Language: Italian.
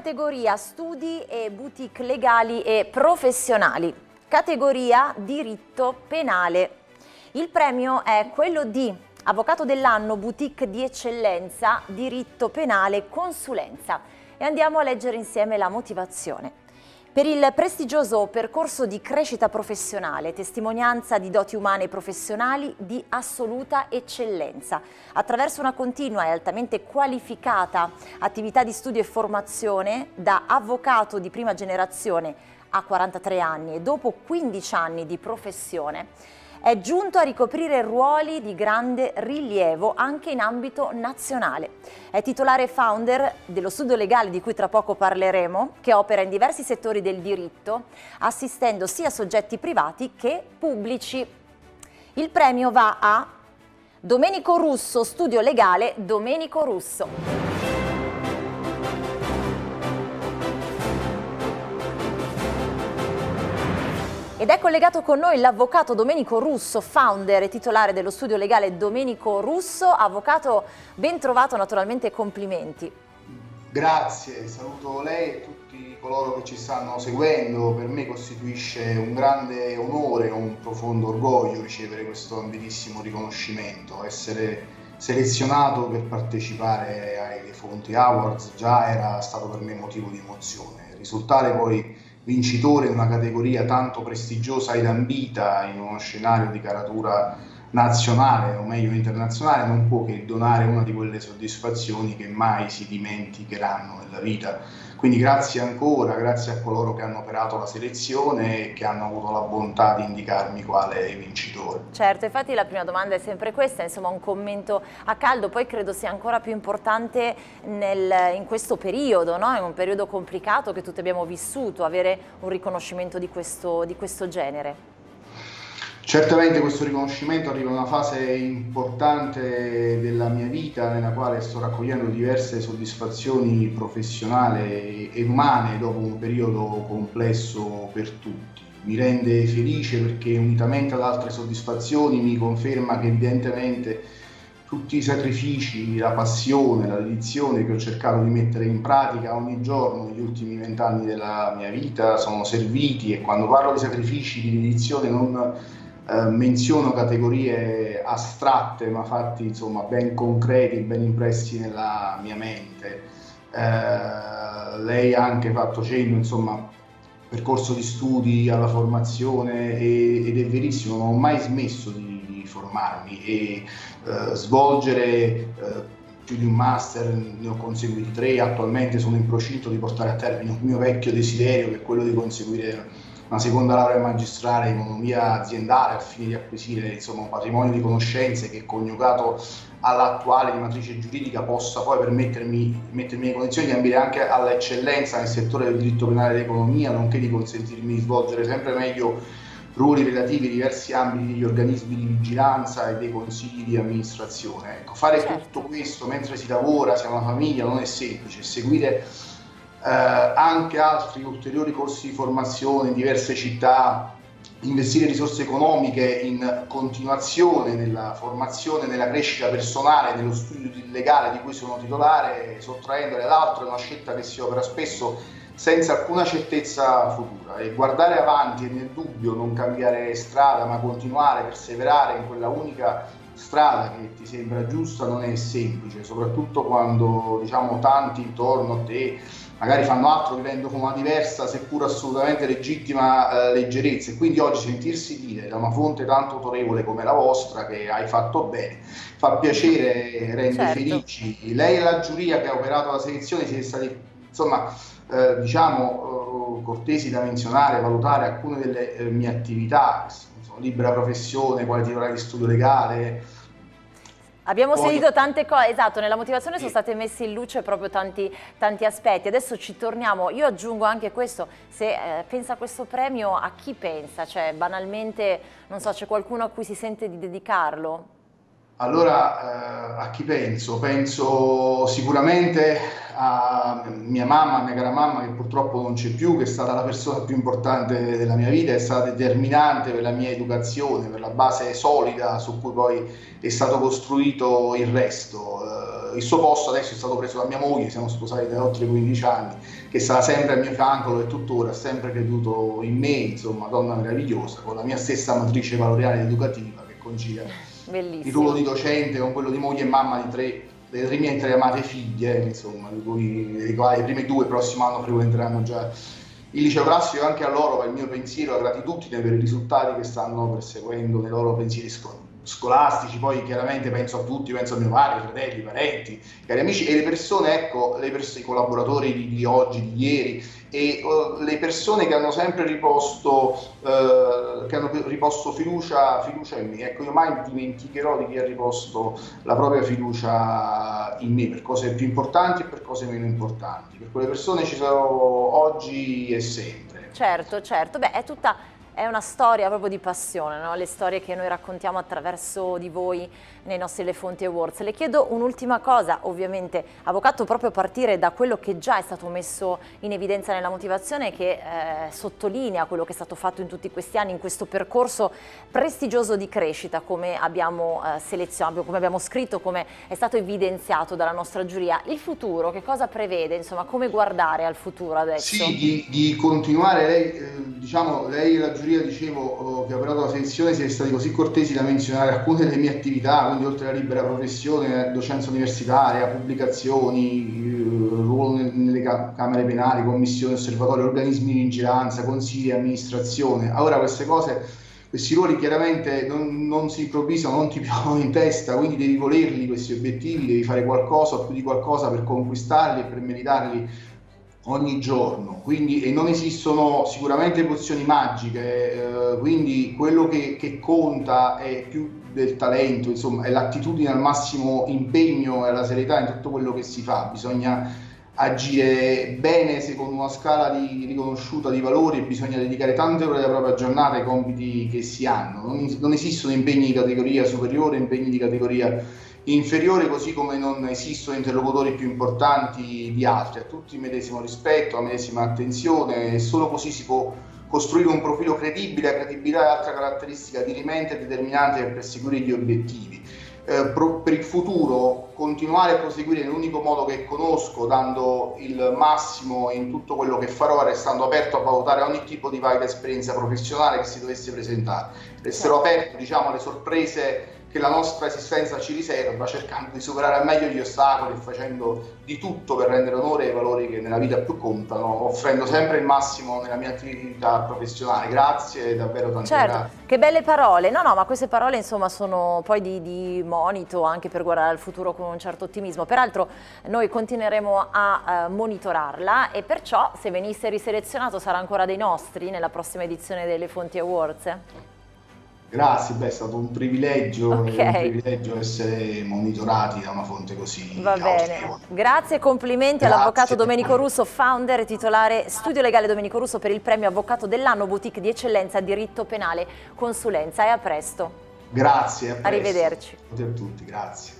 Categoria studi e boutique legali e professionali. Categoria diritto penale. Il premio è quello di Avvocato dell'anno, boutique di eccellenza, diritto penale, consulenza. E andiamo a leggere insieme la motivazione. Per il prestigioso percorso di crescita professionale, testimonianza di doti umane e professionali di assoluta eccellenza, attraverso una continua e altamente qualificata attività di studio e formazione da avvocato di prima generazione a 43 anni e dopo 15 anni di professione, è giunto a ricoprire ruoli di grande rilievo anche in ambito nazionale. È titolare founder dello studio legale di cui tra poco parleremo, che opera in diversi settori del diritto, assistendo sia soggetti privati che pubblici. Il premio va a Domenico Russo, studio legale Domenico Russo. Ed è collegato con noi l'avvocato Domenico Russo, founder e titolare dello studio legale Domenico Russo. Avvocato, ben trovato, naturalmente complimenti. Grazie, saluto lei e tutti coloro che ci stanno seguendo. Per me costituisce un grande onore un profondo orgoglio ricevere questo ambitissimo riconoscimento. Essere selezionato per partecipare ai Fonti Awards già era stato per me motivo di emozione. Risultare poi vincitore in una categoria tanto prestigiosa ed ambita in uno scenario di caratura nazionale o meglio internazionale non può che donare una di quelle soddisfazioni che mai si dimenticheranno nella vita. Quindi grazie ancora, grazie a coloro che hanno operato la selezione e che hanno avuto la bontà di indicarmi quale vincitore. Certo, infatti la prima domanda è sempre questa, insomma un commento a caldo, poi credo sia ancora più importante nel, in questo periodo, no? in un periodo complicato che tutti abbiamo vissuto, avere un riconoscimento di questo, di questo genere. Certamente questo riconoscimento arriva in una fase importante della mia vita nella quale sto raccogliendo diverse soddisfazioni professionali e umane dopo un periodo complesso per tutti. Mi rende felice perché unitamente ad altre soddisfazioni mi conferma che evidentemente tutti i sacrifici, la passione, la dedizione che ho cercato di mettere in pratica ogni giorno negli ultimi vent'anni della mia vita sono serviti e quando parlo di sacrifici, di dedizione non eh, menziono categorie astratte ma fatti insomma ben concreti, ben impressi nella mia mente. Eh, lei ha anche fatto cenno insomma percorso di studi alla formazione e, ed è verissimo, non ho mai smesso di, di formarmi e eh, svolgere eh, più di un master, ne ho conseguiti tre, attualmente sono in procinto di portare a termine un mio vecchio desiderio che è quello di conseguire una seconda laurea magistrale in economia aziendale al fine di acquisire insomma, un patrimonio di conoscenze che coniugato all'attuale di matrice giuridica possa poi permettermi mettermi in condizioni di ambire anche all'eccellenza nel settore del diritto penale dell'economia, nonché di consentirmi di svolgere sempre meglio ruoli relativi ai diversi ambiti degli organismi di vigilanza e dei consigli di amministrazione. Ecco, fare certo. tutto questo mentre si lavora, si ha una famiglia, non è semplice, seguire eh, anche altri ulteriori corsi di formazione in diverse città, investire risorse economiche in continuazione nella formazione, nella crescita personale, nello studio legale di cui sono titolare, sottraendole all'altro è una scelta che si opera spesso senza alcuna certezza futura. E guardare avanti e nel dubbio non cambiare strada ma continuare, perseverare in quella unica strada che ti sembra giusta non è semplice, soprattutto quando diciamo tanti intorno a te magari fanno altro vivendo con una diversa, seppur assolutamente legittima eh, leggerezza. E quindi oggi sentirsi dire da una fonte tanto autorevole come la vostra che hai fatto bene, fa piacere, rende certo. felici. Lei e la giuria che ha operato la selezione siete stati, insomma, eh, diciamo, eh, cortesi da menzionare, valutare alcune delle eh, mie attività, sono libera professione, quale titolare di studio legale, Abbiamo Poi... sentito tante cose, esatto, nella motivazione sono stati messi in luce proprio tanti, tanti, aspetti. Adesso ci torniamo, io aggiungo anche questo, se eh, pensa a questo premio a chi pensa? Cioè banalmente, non so, c'è qualcuno a cui si sente di dedicarlo? Allora, eh, a chi penso? Penso sicuramente a mia mamma, mia cara mamma, che purtroppo non c'è più, che è stata la persona più importante della mia vita, è stata determinante per la mia educazione, per la base solida su cui poi è stato costruito il resto. Eh, il suo posto adesso è stato preso da mia moglie, siamo sposati da oltre 15 anni, che sarà sempre al mio fianco e tuttora ha sempre creduto in me, insomma, donna meravigliosa, con la mia stessa matrice valoriale ed educativa che concilia Bellissimo. il ruolo di docente con quello di moglie e mamma di tre delle tre mie tre amate figlie, insomma, di cui le prime due prossimo anno frequenteranno già il liceo classico anche a loro va il mio pensiero, la gratitudine per i risultati che stanno perseguendo nei loro pensieri scolastici, poi chiaramente penso a tutti, penso a mio padre, fratelli, parenti, cari amici e le persone, ecco, le pers- i collaboratori di, di, oggi, di ieri e uh, le persone che hanno sempre riposto, uh, che hanno riposto fiducia, fiducia, in me. Ecco, io mai dimenticherò di chi ha riposto la propria fiducia in me per cose più importanti e per cose meno importanti. Per quelle persone ci sarò oggi e sempre. Certo, certo, beh, è tutta è una storia proprio di passione, no? le storie che noi raccontiamo attraverso di voi nei nostri Le Fonti Awards. Le chiedo un'ultima cosa, ovviamente, Avvocato, proprio a partire da quello che già è stato messo in evidenza nella motivazione che eh, sottolinea quello che è stato fatto in tutti questi anni, in questo percorso prestigioso di crescita, come abbiamo eh, selezionato, come abbiamo scritto, come è stato evidenziato dalla nostra giuria. Il futuro, che cosa prevede? Insomma, come guardare al futuro adesso? Sì, di, di continuare, lei, eh, diciamo, lei la giuria, dicevo, oh, che ha operato la selezione, siete stati così cortesi da menzionare alcune delle mie attività, quindi oltre alla libera professione, docenza universitaria, pubblicazioni, eh, ruolo nelle camere penali, commissioni, osservatori, organismi di vigilanza, consigli, amministrazione. Ora queste cose, questi ruoli chiaramente non, non si improvvisano, non ti piovono in testa, quindi devi volerli questi obiettivi, devi fare qualcosa o più di qualcosa per conquistarli e per meritarli ogni giorno, quindi e non esistono sicuramente pozioni magiche, eh, quindi quello che, che, conta è più del talento, insomma, è l'attitudine al massimo impegno e la serietà in tutto quello che si fa, bisogna agire bene secondo una scala di, riconosciuta di valori, bisogna dedicare tante ore della propria giornata ai compiti che si hanno, non, non esistono impegni di categoria superiore, impegni di categoria inferiore, così come non esistono interlocutori più importanti di altri, a tutti il medesimo rispetto, la medesima attenzione e solo così si può costruire un profilo credibile, la credibilità è altra caratteristica dirimente e determinante per perseguire gli obiettivi. Eh, pro, per il futuro continuare a proseguire nell'unico modo che conosco, dando il massimo in tutto quello che farò, restando aperto a valutare ogni tipo di valida esperienza professionale che si dovesse presentare. Resterò certo. aperto diciamo, alle sorprese che la nostra esistenza ci riserva, cercando di superare al meglio gli ostacoli e facendo di tutto per rendere onore ai valori che nella vita più contano, offrendo sempre il massimo nella mia attività professionale. Grazie, davvero tante certo, grazie. Che belle parole, no no, ma queste parole insomma sono poi di, di, monito anche per guardare al futuro con un certo ottimismo. Peraltro noi continueremo a uh, monitorarla e perciò se venisse riselezionato sarà ancora dei nostri nella prossima edizione delle Fonti Awards. Grazie, beh, è stato un privilegio, okay. un privilegio essere monitorati da una fonte così Va bene, grazie e complimenti all'avvocato Domenico Russo, founder e titolare Studio Legale Domenico Russo per il premio Avvocato dell'anno, boutique di eccellenza, diritto penale, consulenza e a presto. Grazie, a presto. Arrivederci. A tutti, grazie.